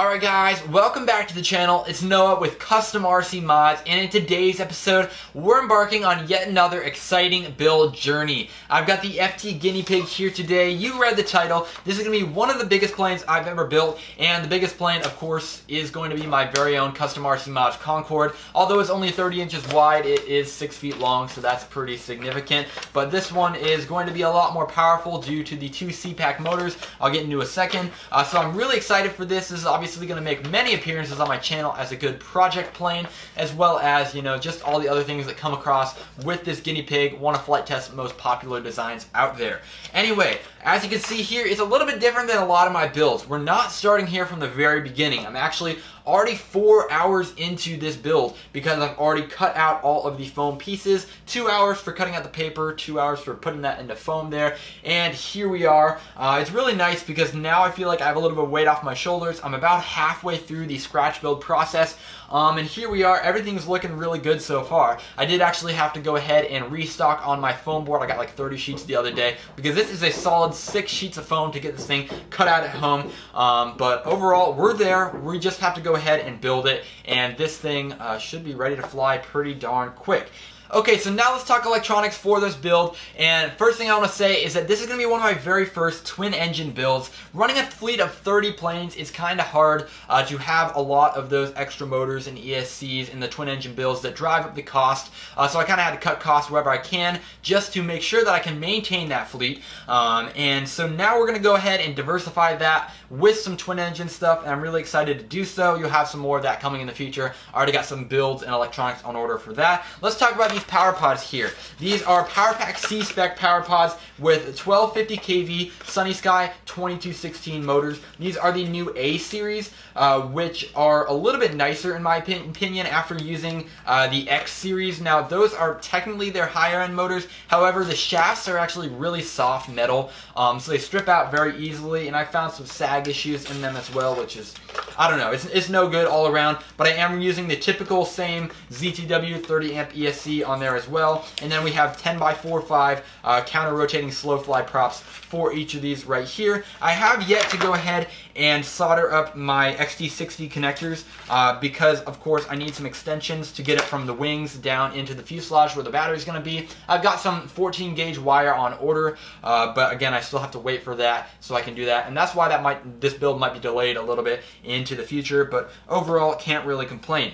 Alright guys, welcome back to the channel. It's Noah with Custom RC Mods and in today's episode, we're embarking on yet another exciting build journey. I've got the FT Guinea Pig here today. You read the title. This is going to be one of the biggest planes I've ever built and the biggest plane, of course, is going to be my very own Custom RC Mods Concorde. Although it's only 30 inches wide, it is 6 feet long, so that's pretty significant. But this one is going to be a lot more powerful due to the two CPAC motors. I'll get into a second. Uh, so I'm really excited for this. This is obviously going to make many appearances on my channel as a good project plane, as well as, you know, just all the other things that come across with this guinea pig, one of Flite Test's most popular designs out there. Anyway, as you can see here, it's a little bit different than a lot of my builds. We're not starting here from the very beginning. I'm actually already four hours into this build because I've already cut out all of the foam pieces. Two hours for cutting out the paper, two hours for putting that into foam there, and here we are. Uh, it's really nice because now I feel like I have a little bit of weight off my shoulders. I'm about halfway through the scratch build process. Um, and here we are, everything's looking really good so far. I did actually have to go ahead and restock on my foam board. I got like 30 sheets the other day because this is a solid six sheets of foam to get this thing cut out at home. Um, but overall, we're there. We just have to go ahead and build it. And this thing uh, should be ready to fly pretty darn quick. Okay, so now let's talk electronics for this build. And first thing I want to say is that this is going to be one of my very first twin engine builds. Running a fleet of 30 planes is kind of hard uh, to have a lot of those extra motors and ESCs in the twin engine builds that drive up the cost. Uh, so I kind of had to cut costs wherever I can just to make sure that I can maintain that fleet. Um, and so now we're going to go ahead and diversify that with some twin engine stuff. And I'm really excited to do so. You'll have some more of that coming in the future. I already got some builds and electronics on order for that. Let's talk about these power pods here. These are PowerPack C-Spec power pods with 1250 kV SunnySky 2216 motors. These are the new A series, uh, which are a little bit nicer in my opinion after using uh, the X series. Now those are technically their higher end motors. However, the shafts are actually really soft metal, um, so they strip out very easily. And I found some sag issues in them as well, which is I don't know. It's, it's no good all around. But I am using the typical same ZTW 30 amp ESC on there as well. And then we have 10 by 4 5 uh, counter rotating slow fly props for each of these right here. I have yet to go ahead and solder up my XT60 connectors uh, because of course I need some extensions to get it from the wings down into the fuselage where the battery is going to be. I've got some 14 gauge wire on order uh, but again I still have to wait for that so I can do that and that's why that might this build might be delayed a little bit into the future but overall can't really complain.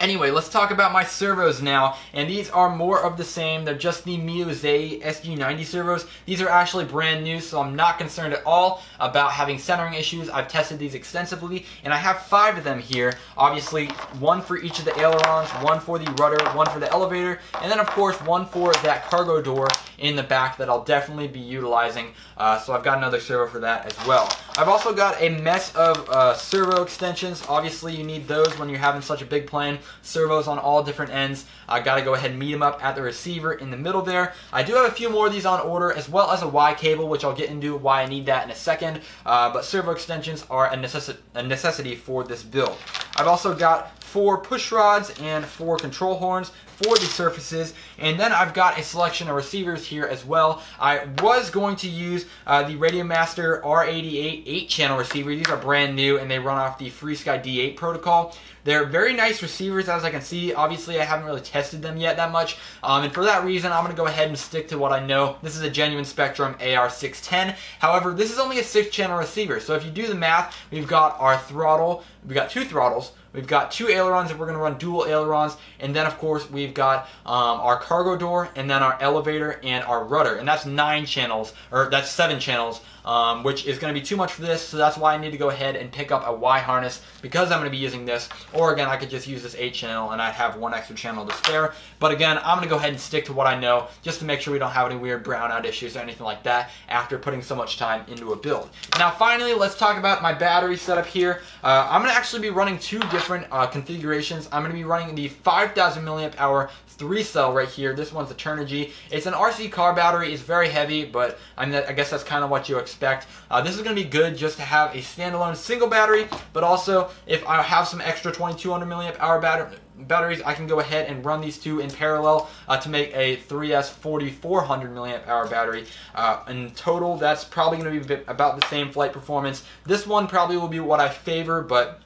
Anyway, let's talk about my servos now, and these are more of the same. They're just the Miuzei SG90 servos. These are actually brand new, so I'm not concerned at all about having centering issues. I've tested these extensively, and I have five of them here. Obviously, one for each of the ailerons, one for the rudder, one for the elevator, and then of course one for that cargo door in the back that I'll definitely be utilizing. Uh, so I've got another servo for that as well. I've also got a mess of uh, servo extensions. Obviously, you need those when you're having such a big plane servos on all different ends. I got to go ahead and meet them up at the receiver in the middle there. I do have a few more of these on order as well as a Y cable which I'll get into why I need that in a second. Uh, but servo extensions are a, necessi a necessity for this build. I've also got four push rods and four control horns for the surfaces. And then I've got a selection of receivers here as well. I was going to use uh, the Radiomaster R88 8-channel receiver. These are brand new and they run off the FrSky D8 protocol. They're very nice receivers as I can see. Obviously, I haven't really tested them yet that much. Um, and for that reason, I'm going to go ahead and stick to what I know. This is a genuine Spektrum AR610. However, this is only a 6-channel receiver. So if you do the math, we've got our throttle. We've got two throttles. We've got two ailerons if we're going to run dual ailerons. And then, of course, we've got um, our cargo door and then our elevator and our rudder. And that's nine channels, or that's seven channels um, which is going to be too much for this, so that's why I need to go ahead and pick up a Y harness because I'm going to be using this, or again, I could just use this 8 channel and I'd have one extra channel to spare, but again, I'm going to go ahead and stick to what I know just to make sure we don't have any weird brownout issues or anything like that after putting so much time into a build. Now finally, let's talk about my battery setup here. Uh, I'm going to actually be running two different uh, configurations. I'm going to be running the 5000 milliamp hour three cell right here. This one's a Turnigy. It's an RC car battery. It's very heavy, but I, mean, I guess that's kind of what you expect. Uh, this is going to be good just to have a standalone single battery, but also if I have some extra 2200 milliamp hour battery, batteries, I can go ahead and run these two in parallel uh, to make a 3S 4400 milliamp hour battery. Uh, in total, that's probably going to be about the same flight performance. This one probably will be what I favor, but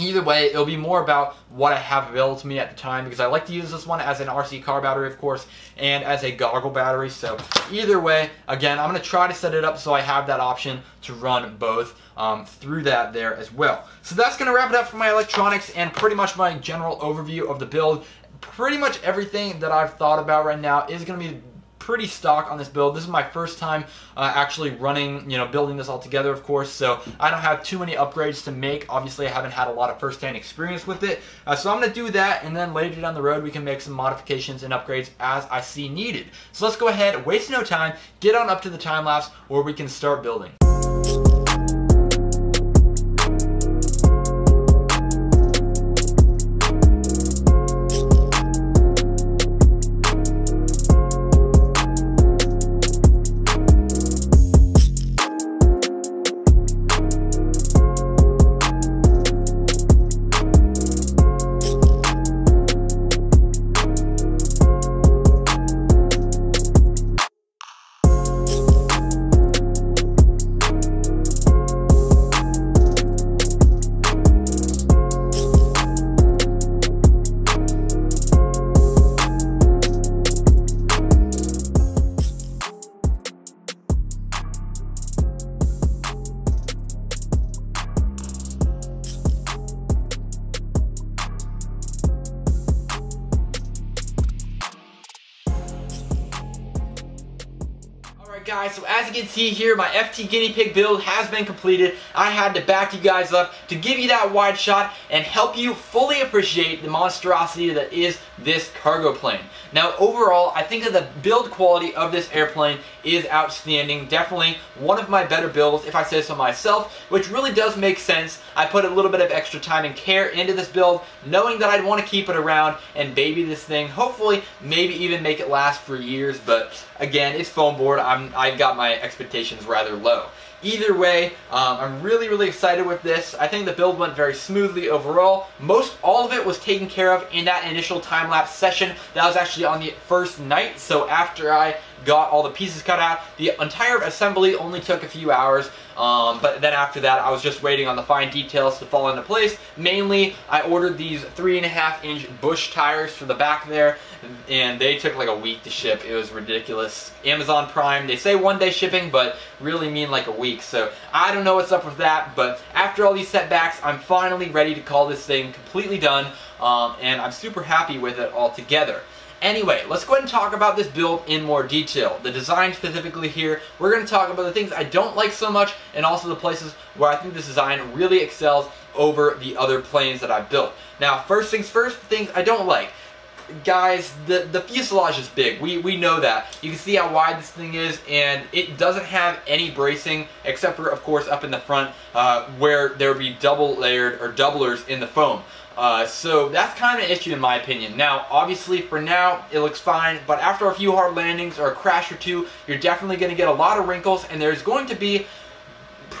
Either way, it'll be more about what I have available to me at the time because I like to use this one as an RC car battery, of course, and as a goggle battery. So either way, again, I'm going to try to set it up so I have that option to run both um, through that there as well. So that's going to wrap it up for my electronics and pretty much my general overview of the build. Pretty much everything that I've thought about right now is going to be pretty stock on this build. This is my first time uh, actually running, you know, building this all together, of course, so I don't have too many upgrades to make. Obviously, I haven't had a lot of first-hand experience with it, uh, so I'm going to do that, and then later down the road, we can make some modifications and upgrades as I see needed. So let's go ahead, waste no time, get on up to the time-lapse, where we can start building. See here, my FT Guinea Pig build has been completed. I had to back you guys up to give you that wide shot and help you fully appreciate the monstrosity that is this cargo plane. Now overall, I think that the build quality of this airplane is outstanding. Definitely one of my better builds, if I say so myself, which really does make sense. I put a little bit of extra time and care into this build, knowing that I'd want to keep it around and baby this thing. Hopefully, maybe even make it last for years, but again, it's foam board. I'm, I've got my expectations rather low. Either way, um, I'm really, really excited with this. I think the build went very smoothly overall. Most all of it was taken care of in that initial time-lapse session. That was actually on the first night, so after I got all the pieces cut out, the entire assembly only took a few hours. Um, but then after that, I was just waiting on the fine details to fall into place. Mainly, I ordered these three and a half inch bush tires for the back there, and they took like a week to ship. It was ridiculous. Amazon Prime, they say one day shipping, but really mean like a week. So I don't know what's up with that, but after all these setbacks, I'm finally ready to call this thing completely done, um, and I'm super happy with it altogether. Anyway, let's go ahead and talk about this build in more detail. The design specifically here, we're going to talk about the things I don't like so much and also the places where I think this design really excels over the other planes that I've built. Now, first things first, things I don't like. Guys, the, the fuselage is big. We, we know that. You can see how wide this thing is, and it doesn't have any bracing, except for, of course, up in the front, uh, where there would be double layered or doublers in the foam. Uh, so that's kind of an issue in my opinion. Now, obviously for now, it looks fine, but after a few hard landings or a crash or two, you're definitely going to get a lot of wrinkles, and there's going to be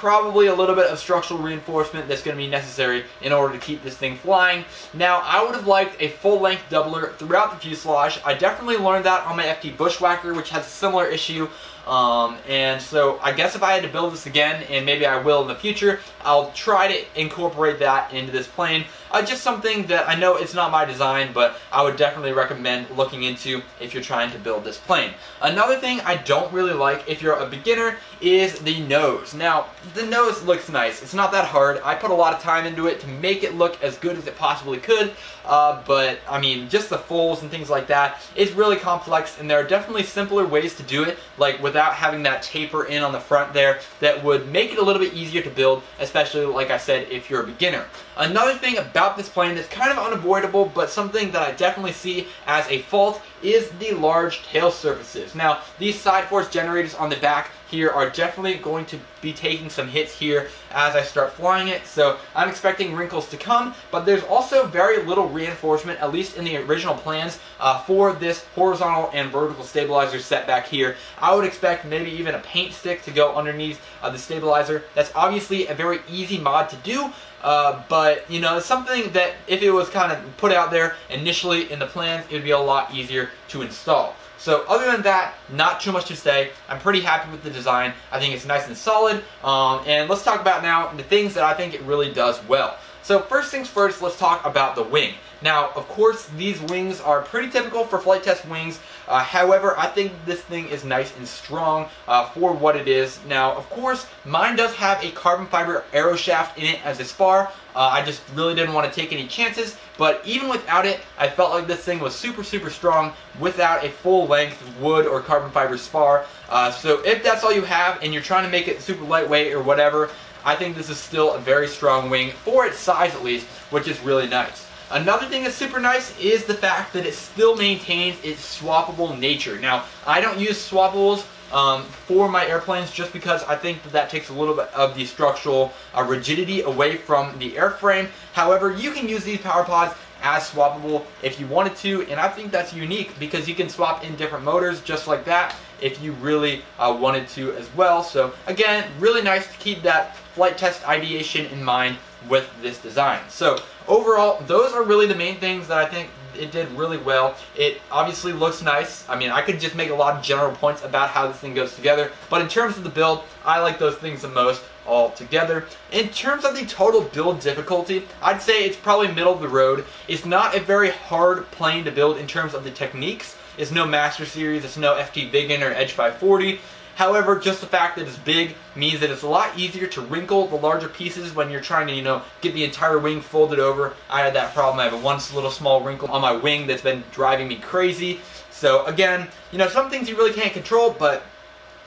probably a little bit of structural reinforcement that's going to be necessary in order to keep this thing flying. Now, I would have liked a full-length doubler throughout the fuselage. I definitely learned that on my FT Bushwhacker, which has a similar issue. Um, and so I guess if I had to build this again, and maybe I will in the future, I'll try to incorporate that into this plane. Uh, just something that I know it's not my design, but I would definitely recommend looking into if you're trying to build this plane. Another thing I don't really like if you're a beginner is the nose. Now, the nose looks nice. It's not that hard. I put a lot of time into it to make it look as good as it possibly could, uh, but I mean, just the folds and things like that is really complex, and there are definitely simpler ways to do it, like without having that taper in on the front there, that would make it a little bit easier to build, especially, like I said, if you're a beginner. Another thing about this plane that's kind of unavoidable, but something that I definitely see as a fault, is the large tail surfaces. Now, these side force generators on the back here are definitely going to be taking some hits here as I start flying it, so I'm expecting wrinkles to come, but there's also very little reinforcement, at least in the original plans, uh, for this horizontal and vertical stabilizer set back here. I would expect maybe even a paint stick to go underneath uh, the stabilizer. That's obviously a very easy mod to do, uh, but you know, it's something that if it was kind of put out there initially in the plans, it would be a lot easier to install. So other than that, not too much to say. I'm pretty happy with the design. I think it's nice and solid. Um, and let's talk about now the things that I think it really does well. So first things first, let's talk about the wing. Now, of course, these wings are pretty typical for Flite Test wings. Uh, however, I think this thing is nice and strong uh, for what it is. Now, of course, mine does have a carbon fiber arrow shaft in it as a spar. Uh, I just really didn't want to take any chances, but even without it, I felt like this thing was super, super strong without a full-length wood or carbon fiber spar. Uh, so if that's all you have and you're trying to make it super lightweight or whatever, I think this is still a very strong wing, for its size at least, which is really nice. Another thing that's super nice is the fact that it still maintains its swappable nature. Now, I don't use swappables um, for my airplanes just because I think that that takes a little bit of the structural uh, rigidity away from the airframe. However, you can use these power pods as swappable if you wanted to and I think that's unique because you can swap in different motors just like that if you really uh, wanted to as well so again really nice to keep that Flite Test ideation in mind with this design so overall those are really the main things that I think it did really well. It obviously looks nice. I mean, I could just make a lot of general points about how this thing goes together, but in terms of the build, I like those things the most all together. In terms of the total build difficulty, I'd say it's probably middle of the road. It's not a very hard plane to build in terms of the techniques. It's no Master Series, it's no FT Viggen or Edge 540. However, just the fact that it's big means that it's a lot easier to wrinkle the larger pieces when you're trying to, you know, get the entire wing folded over. I had that problem. I have a once little small wrinkle on my wing that's been driving me crazy. So again, you know, some things you really can't control, but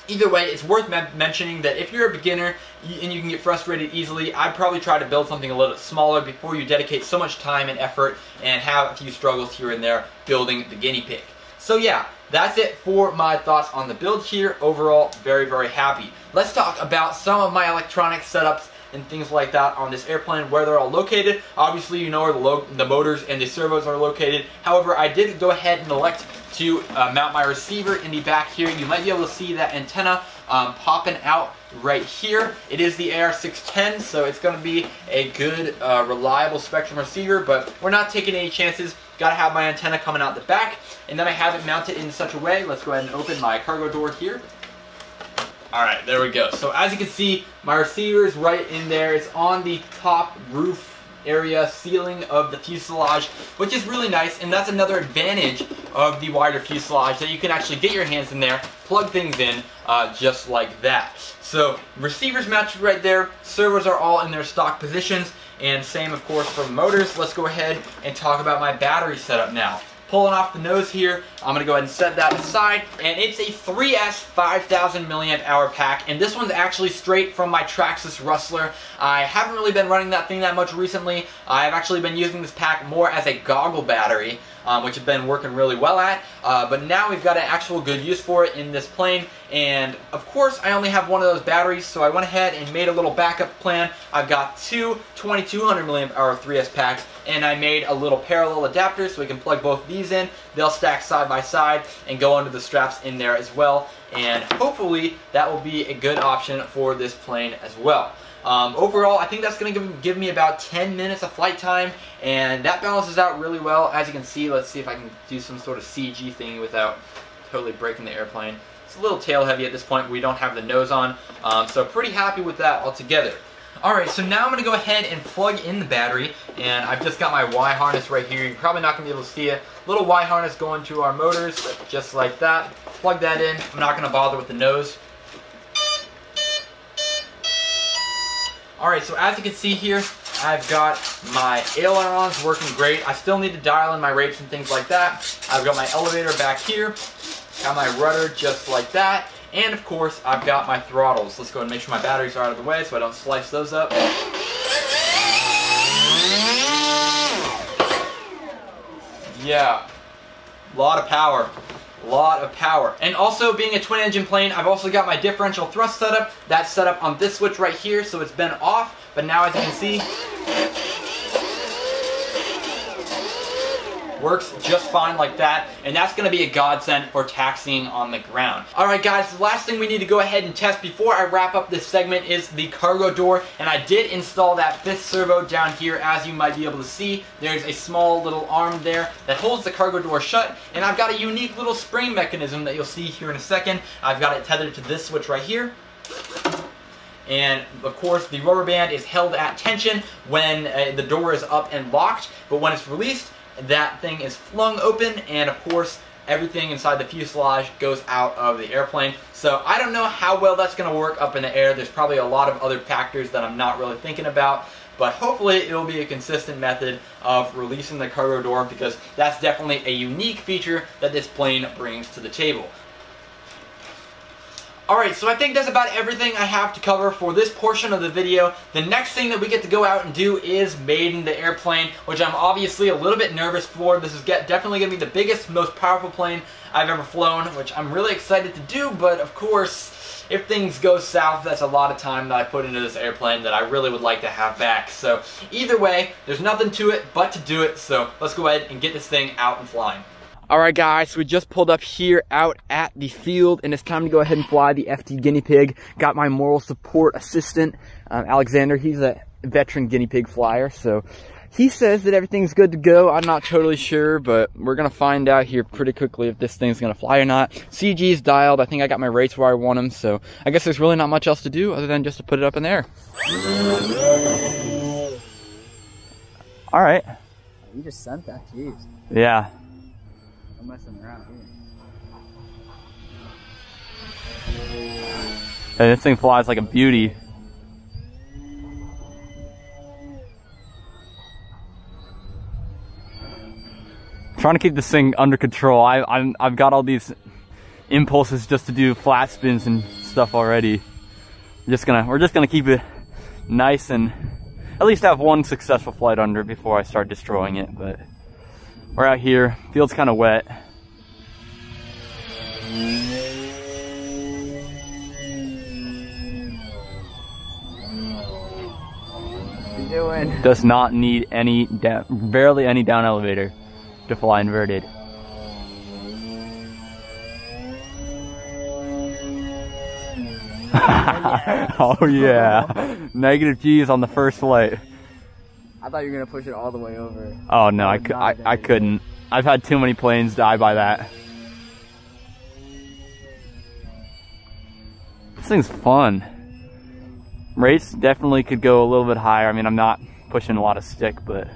Either way, it's worth mentioning that if you're a beginner and you can get frustrated easily, I'd probably try to build something a little smaller before you dedicate so much time and effort and have a few struggles here and there building the guinea pig. So yeah, that's it for my thoughts on the build here. Overall, very, very happy. Let's talk about some of my electronic setups and things like that on this airplane, where they're all located. Obviously, you know where the, the motors and the servos are located. However, I did go ahead and elect to uh, mount my receiver in the back here. You might be able to see that antenna um, popping out right here. It is the AR610, so it's going to be a good, uh, reliable Spektrum receiver, but we're not taking any chances. Got to have my antenna coming out the back, and then I have it mounted in such a way. Let's go ahead and open my cargo door here. Alright, there we go. So as you can see, my receiver is right in there. It's on the top roof area ceiling of the fuselage, which is really nice, and that's another advantage of the wider fuselage, that you can actually get your hands in there, plug things in, uh, just like that. So, receivers mounted right there, servos are all in their stock positions, and same of course for motors. Let's go ahead and talk about my battery setup now pulling off the nose here. I'm gonna go ahead and set that aside. And it's a 3S 5000 milliamp hour pack. And this one's actually straight from my Traxxas Rustler. I haven't really been running that thing that much recently. I've actually been using this pack more as a goggle battery um, which have been working really well at. Uh, but now we've got an actual good use for it in this plane. And of course, I only have one of those batteries, so I went ahead and made a little backup plan. I've got two 2200 milliamp hour 3S packs, and I made a little parallel adapter so we can plug both these in. They'll stack side by side and go under the straps in there as well. And hopefully, that will be a good option for this plane as well. Um, overall, I think that's going to give, me about 10 minutes of flight time, and that balances out really well. As you can see, let's see if I can do some sort of CG thing without totally breaking the airplane. It's a little tail heavy at this point. We don't have the nose on, um, so pretty happy with that altogether. Alright, so now I'm going to go ahead and plug in the battery, and I've just got my Y harness right here. You're probably not going to be able to see it. Little Y harness going to our motors, just like that. Plug that in. I'm not going to bother with the nose. Alright, so as you can see here, I've got my ailerons working great. I still need to dial in my rates and things like that. I've got my elevator back here. Got my rudder just like that. And of course, I've got my throttles. Let's go and make sure my batteries are out of the way so I don't slice those up. Yeah, a lot of power lot of power. And also being a twin engine plane, I've also got my differential thrust setup. That's set up on this switch right here, so it's been off, but now as you can see, works just fine like that, and that's gonna be a godsend for taxiing on the ground. All right, guys, the last thing we need to go ahead and test before I wrap up this segment is the cargo door, and I did install that fifth servo down here, as you might be able to see. There's a small little arm there that holds the cargo door shut, and I've got a unique little spring mechanism that you'll see here in a second. I've got it tethered to this switch right here. And of course, the rubber band is held at tension when uh, the door is up and locked, but when it's released, that thing is flung open, and of course, everything inside the fuselage goes out of the airplane. So I don't know how well that's going to work up in the air. There's probably a lot of other factors that I'm not really thinking about. But hopefully it will be a consistent method of releasing the cargo door because that's definitely a unique feature that this plane brings to the table. Alright, so I think that's about everything I have to cover for this portion of the video. The next thing that we get to go out and do is maiden the airplane, which I'm obviously a little bit nervous for. This is get, definitely going to be the biggest, most powerful plane I've ever flown, which I'm really excited to do, but of course, if things go south, that's a lot of time that I put into this airplane that I really would like to have back. So either way, there's nothing to it but to do it, so let's go ahead and get this thing out and flying. All right, guys, so we just pulled up here out at the field, and it's time to go ahead and fly the FT guinea pig. Got my moral support assistant, um, Alexander. He's a veteran guinea pig flyer, so he says that everything's good to go. I'm not totally sure, but we're gonna find out here pretty quickly if this thing's gonna fly or not. CG's dialed. I think I got my rates where I want them, so I guess there's really not much else to do other than just to put it up in there. All right. You just sent that, jeez. Yeah. I'm messing around here. Hey, this thing flies like a beauty. trying to keep this thing under control. I, I'm, I've got all these impulses just to do flat spins and stuff already. Just gonna, we're just gonna keep it nice and at least have one successful flight under before I start destroying it. But we're out here, field's kind of wet. doing? Does not need any down, barely any down elevator to fly inverted. oh yeah. Negative G's on the first flight. I thought you were gonna push it all the way over. Oh no, I, I, I couldn't. I've had too many planes die by that. This thing's fun. Rates definitely could go a little bit higher. I mean, I'm not pushing a lot of stick, but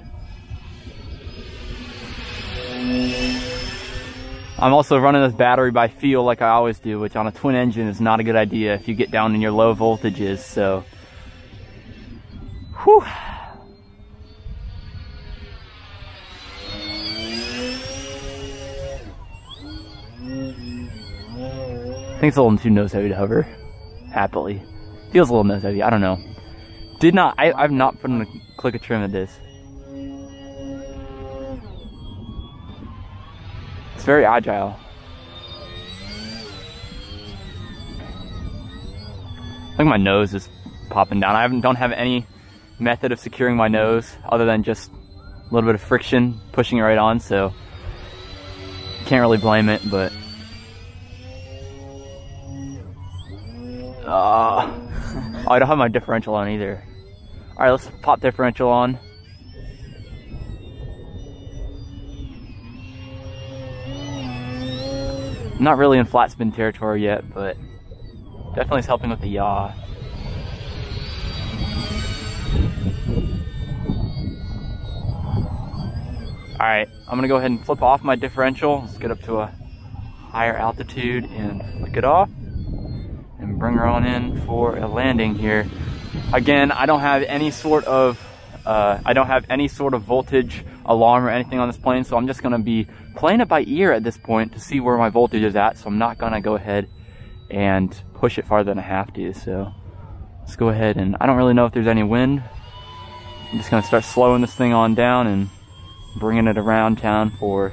I'm also running this battery by feel like I always do, which on a twin engine is not a good idea if you get down in your low voltages, so. Whew. I think it's a little too nose heavy to hover. Happily. Feels a little nose heavy, I don't know. Did not, I, I've not put in a click of trim at this. It's very agile. I think my nose is popping down. I don't have any method of securing my nose other than just a little bit of friction pushing it right on, so can't really blame it, but uh, I don't have my differential on either. Alright, let's pop differential on. not really in flat spin territory yet, but definitely is helping with the yaw. Alright, I'm gonna go ahead and flip off my differential. Let's get up to a higher altitude and flick it off and bring her on in for a landing here. Again, I don't have any sort of uh, I don't have any sort of voltage alarm or anything on this plane, so I'm just gonna be playing it by ear at this point to see where my voltage is at, so I'm not gonna go ahead and push it farther than I have to, so let's go ahead and I don't really know if there's any wind. I'm just gonna start slowing this thing on down and bringing it around town for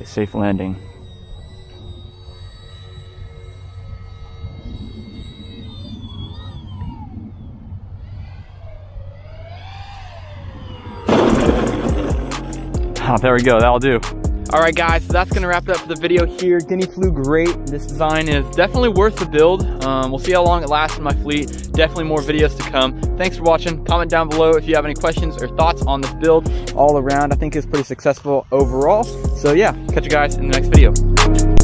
a safe landing. Oh, there we go, that'll do. All right, guys, so that's gonna wrap it up for the video here. Guinea flew great. This design is definitely worth the build. Um, we'll see how long it lasts in my fleet. Definitely more videos to come. Thanks for watching. Comment down below if you have any questions or thoughts on this build. All around, I think it's pretty successful overall. So yeah, catch you guys in the next video.